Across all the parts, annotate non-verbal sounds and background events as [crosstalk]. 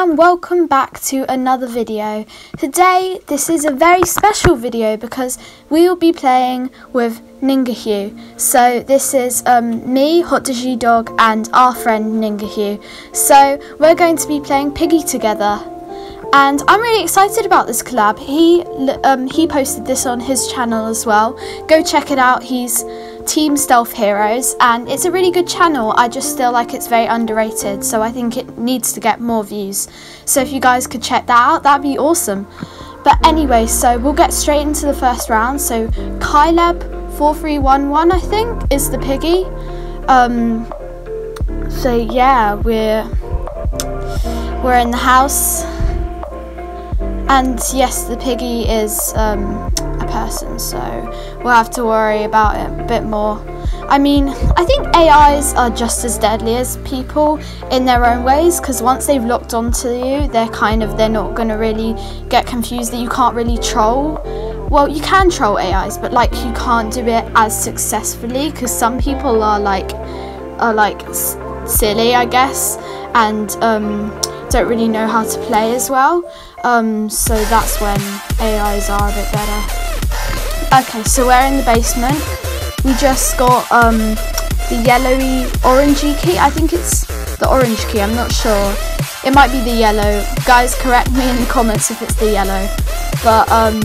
and welcome back to another video. Today this is a very special video because we will be playing with Ningahue. So this is um, me, Hot Digi Dog and our friend Ningahue. So we're going to be playing Piggy together. And I'm really excited about this collab. He um, he posted this on his channel as well. Go check it out. He's Team Stealth Heroes, and it's a really good channel. I just feel like it's very underrated, so I think it needs to get more views. So if you guys could check that out, that'd be awesome. But anyway, so we'll get straight into the first round. So Kyleb 4311, I think, is the piggy. Um, so yeah, we're we're in the house, and yes, the piggy is um, person, so we'll have to worry about it a bit more. I mean, I think AIs are just as deadly as people in their own ways because once they've locked onto you, they're kind of, they're not going to really get confused that you can't really troll. Well, you can troll AIs, but like you can't do it as successfully because some people are like, are like silly, I guess, and um, don't really know how to play as well. Um, so that's when AIs are a bit better. Okay, so we're in the basement. We just got um, the yellowy orangey key. I think it's the orange key, I'm not sure. It might be the yellow. Guys, correct me in the comments if it's the yellow. But um,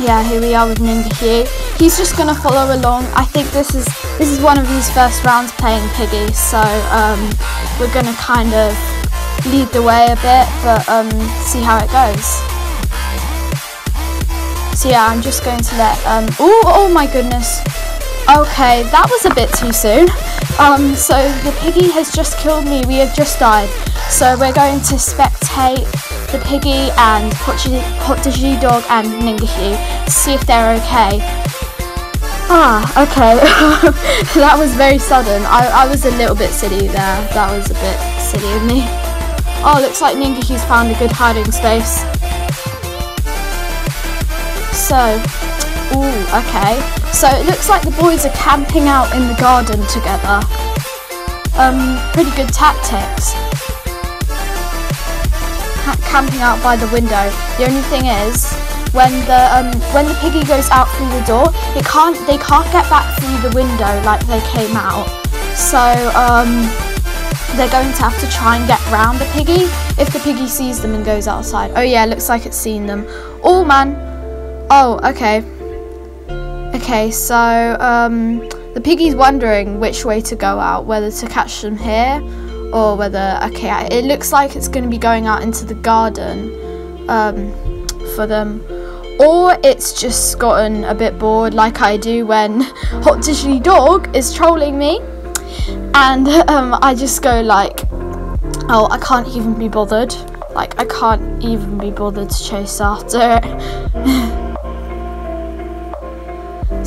yeah, here we are with Ningahue. He's just gonna follow along. I think this is this is one of his first rounds playing Piggy, so um, we're gonna kind of lead the way a bit, but um, see how it goes. So yeah, I'm just going to let, um, oh, oh my goodness. Okay, that was a bit too soon. Um, so the piggy has just killed me. We have just died. So we're going to spectate the piggy and Digi Dog and Ningahue to see if they're okay. Ah, okay. [laughs] that was very sudden. I, I was a little bit silly there. That was a bit silly of me. Oh, looks like Ningahue's found a good hiding space. So, ooh, okay. So it looks like the boys are camping out in the garden together. Um, pretty good tactics. camping out by the window. The only thing is, when the um, when the piggy goes out through the door, it can't they can't get back through the window like they came out. So um, they're going to have to try and get round the piggy if the piggy sees them and goes outside. Oh yeah, looks like it's seen them. Oh man, Oh, okay. Okay, so um, the piggy's wondering which way to go out, whether to catch them here or whether, okay, it looks like it's going to be going out into the garden um, for them. Or it's just gotten a bit bored like I do when [laughs] Hot Dog is trolling me. And um, I just go like, oh, I can't even be bothered. Like, I can't even be bothered to chase after it. [laughs]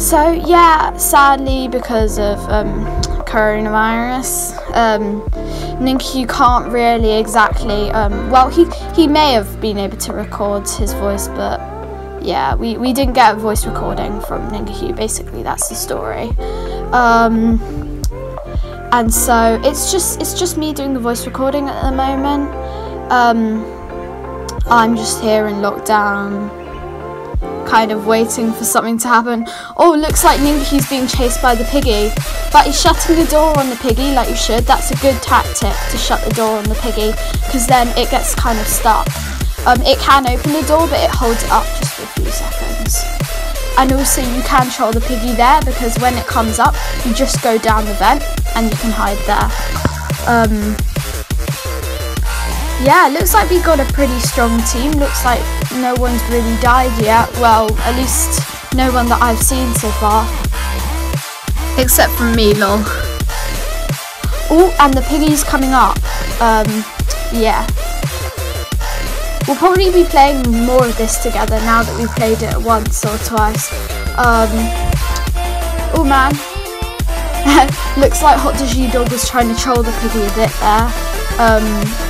So yeah, sadly because of um, coronavirus, um, Ningahue can't really exactly. Um, well, he he may have been able to record his voice, but yeah, we, we didn't get a voice recording from Ningahue. Basically, that's the story. Um, and so it's just it's just me doing the voice recording at the moment. Um, I'm just here in lockdown kind of waiting for something to happen. Oh, looks like Ningahue's being chased by the piggy. But he's shutting the door on the piggy like you should. That's a good tactic to shut the door on the piggy because then it gets kind of stuck. Um, it can open the door but it holds it up just for a few seconds. And also you can troll the piggy there because when it comes up you just go down the vent and you can hide there. Um, yeah, looks like we got a pretty strong team. Looks like no one's really died yet. Well, at least no one that I've seen so far. Except for me, lol. Oh, and the piggy's coming up. Um, yeah. We'll probably be playing more of this together now that we've played it once or twice. Um, oh man. [laughs] Looks like Hot Digi Dog was trying to troll the piggy a bit there. Um,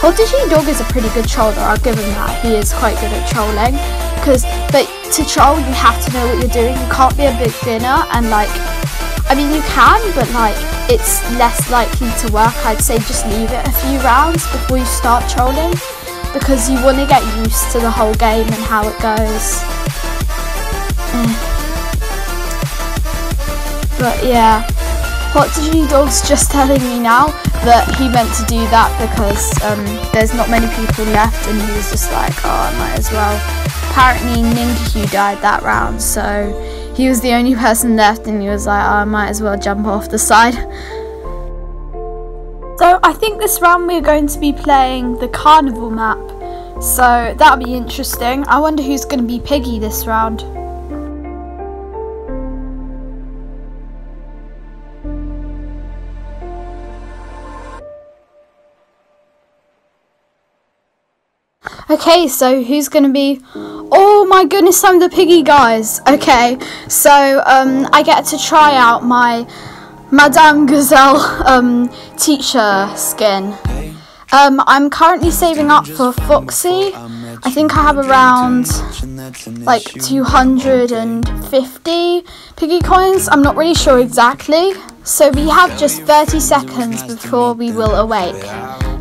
Hotdigi Dog is a pretty good troller, I'll give him that. He is quite good at trolling. Cause but to troll you have to know what you're doing. You can't be a beginner and like I mean, you can, but like it's less likely to work. I'd say just leave it a few rounds before you start trolling because you want to get used to the whole game and how it goes. Mm. But yeah, Hot Dog's just telling me now that he meant to do that because um, there's not many people left and he was just like, oh, I might as well. Apparently Ninja died that round, so he was the only [laughs] person left and he was like, oh, I might as well jump off the side. So I think this round we're going to be playing the carnival map. So that'll be interesting. I wonder who's going to be Piggy this round. Okay, so who's going to be... Oh my goodness, I'm the piggy, guys. Okay, so um, I get to try out my Madame Gazelle um, teacher skin. Um, I'm currently saving up for Foxy. I think I have around like 250 piggy coins. I'm not really sure exactly. So we have just 30 seconds before we will awake.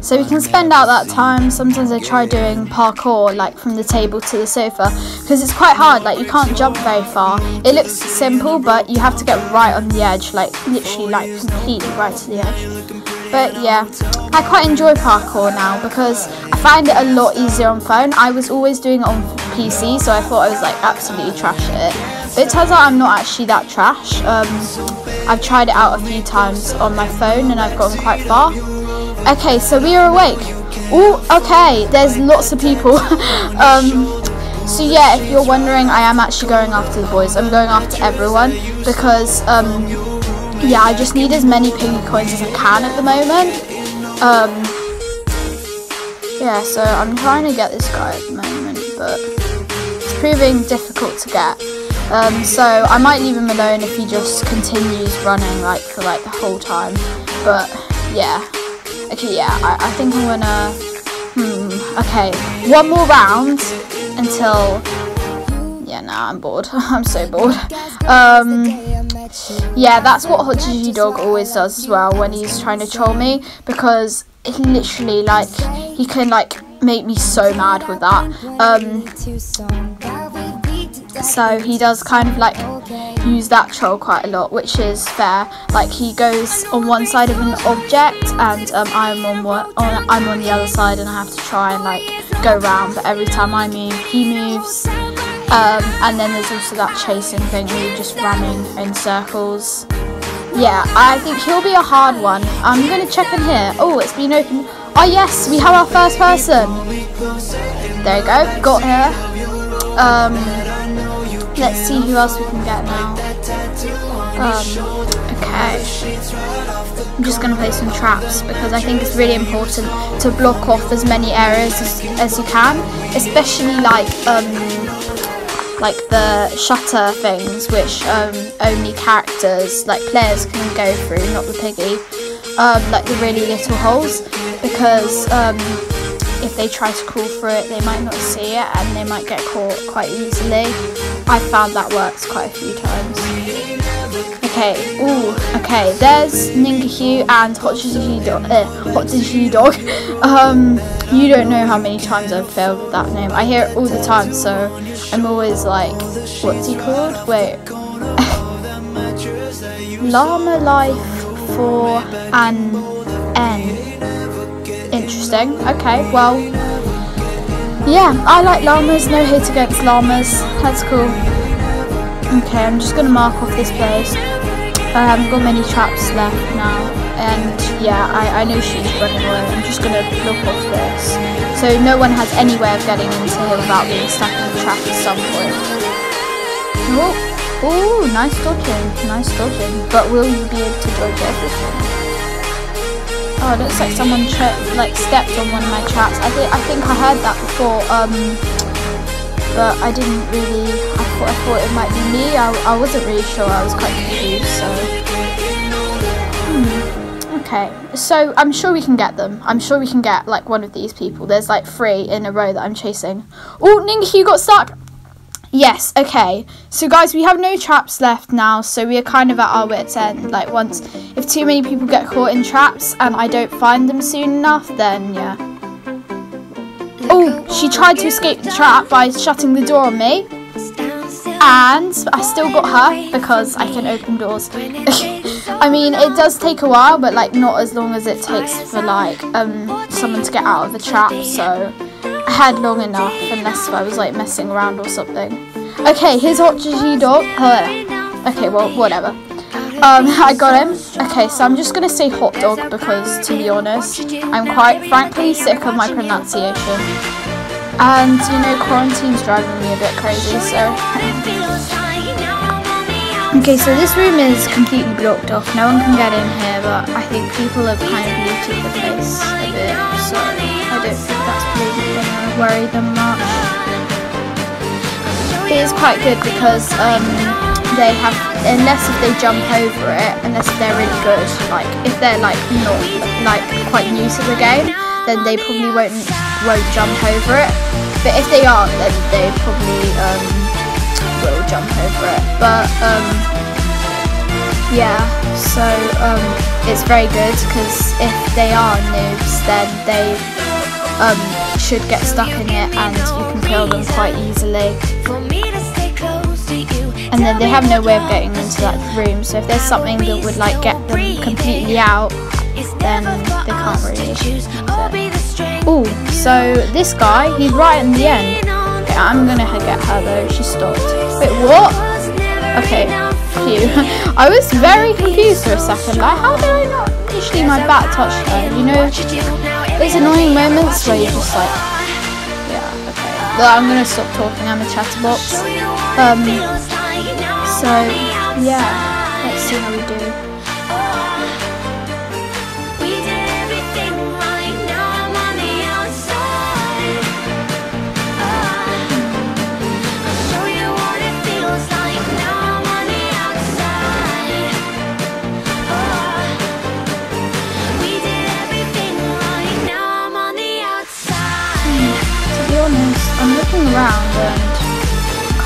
So we can spend out that time. Sometimes I try doing parkour, like from the table to the sofa, because it's quite hard. Like you can't jump very far. It looks simple, but you have to get right on the edge, like literally, like completely right to the edge. But yeah, I quite enjoy parkour now because I find it a lot easier on phone. I was always doing it on PC, so I thought I was like absolutely trash at it. But it turns out I'm not actually that trash. Um, I've tried it out a few times on my phone and I've gotten quite far. Okay, so we are awake. Oh, okay, there's lots of people. [laughs] um, so yeah, if you're wondering, I am actually going after the boys. I'm going after everyone because, um, yeah, I just need as many piggy coins as I can at the moment. Um, yeah, so I'm trying to get this guy at the moment, but it's proving difficult to get. Um, so I might leave him alone if he just continues running like for like the whole time. But yeah. Okay, yeah, I, I think I'm gonna... Hmm, okay. One more round until... Yeah, now I'm bored. [laughs] I'm so bored. Um, yeah, that's what Hot Dog always does as well when he's trying to troll me because it literally, like, he can, like, make me so mad with that. Um, so he does kind of like use that troll quite a lot which is fair. Like he goes on one side of an object and um, I'm on what on I'm on the other side and I have to try and like go around. But every time I move he moves. Um, and then there's also that chasing thing where you're just running in circles. Yeah I think he'll be a hard one. I'm gonna check in here. Oh it's been open. Oh yes we have our first person. There you go. Got here um, Let's see who else we can get now. Um, okay. I'm just going to play some traps because I think it's really important to block off as many areas as, as you can, especially like um, like the shutter things, which um, only characters, like players, can go through, not the piggy. Um, like the really little holes, because um, if they try to crawl through it, they might not see it and they might get caught quite easily. I found that works quite a few times. Okay, ooh, okay, there's Ningahu and Hot Dog. Uh, Hot Dog. [laughs] um, you don't know how many times I've failed that name. I hear it all the time, so I'm always like, what's he called? Wait. [laughs] Llama Life for an N. Interesting. Okay, well, yeah, I like llamas. No hate against llamas. That's cool. Okay, I'm just gonna mark off this place. I haven't got many traps left now, and yeah, I, I know she's running away. I'm just gonna look off this, so no one has any way of getting into here without being stuck in the trap at some point. Oh, oh, nice dodging, nice dodging. But will you be able to dodge everything? Oh, it looks like someone like stepped on one of my traps. I think I think I heard that before, um, but I didn't really. I thought I thought it might be me. I, I wasn't really sure. I was quite confused. So, hmm. okay. So I'm sure we can get them. I'm sure we can get like one of these people. There's like three in a row that I'm chasing. Oh, Ninga, you got stuck. Yes, okay. So guys, we have no traps left now, so we are kind of at our wits end. Like once if too many people get caught in traps and I don't find them soon enough, then yeah. Oh, she tried to escape the trap by shutting the door on me. And I still got her because I can open doors. [laughs] I mean, it does take a while, but like not as long as it takes for like um someone to get out of the trap. So had long enough, unless I was like messing around or something. Okay, here's Hot Dog. Okay, well, whatever. Um, I got him. Okay, so I'm just gonna say hot dog because, to be honest, I'm quite frankly sick of my pronunciation. And you know, quarantine's driving me a bit crazy, so. okay, so this room is completely blocked off. No one can get in here, but I think people have kind of looted the place a bit, so I don't think that's really worry them much. It is quite good because um, they have, unless if they jump over it, unless they're really good, like if they're like not like quite new to the game, then they probably won't won't jump over it. But if they aren't, then they probably um, will jump over it. But um, yeah, so um, it's very good because if they are noobs, then they um, should get stuck in it and you can kill them quite easily. And then they have no way of getting into that room, so if there's something that would like get them completely out, then they can't really use. Oh, so this guy, he's right in the end. Okay, I'm gonna get her though, she stopped. Wait, what? Okay. [laughs] I was very confused for a second, like how did I not, usually my bat touched her, you know? There's annoying moments where you're just like, yeah, okay. Well, I'm gonna stop talking, I'm a chatterbox. Um, so, yeah, let's see how we do.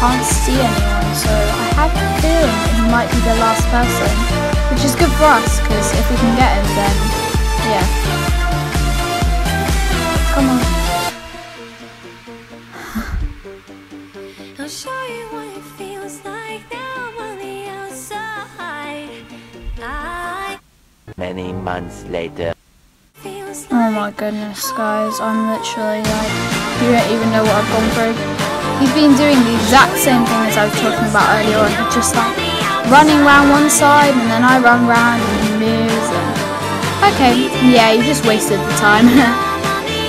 Can't see anyone, so I have a feeling he might be the last person, which is good for us, because if we can get him, then, yeah. Come on. [laughs] I'll show you what it feels like now on the outside. I... Many months later. Oh my goodness, guys, I'm literally like... You don't even know what I've gone through. He's been doing the exact same thing as I was talking about earlier on. Just like running around one side and then I run around and he moves and... Okay, yeah, you just wasted the time. [laughs]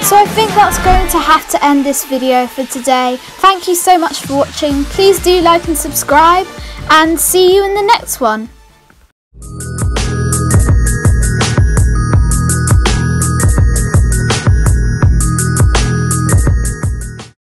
So I think that's going to have to end this video for today. Thank you so much for watching. Please do like and subscribe and see you in the next one.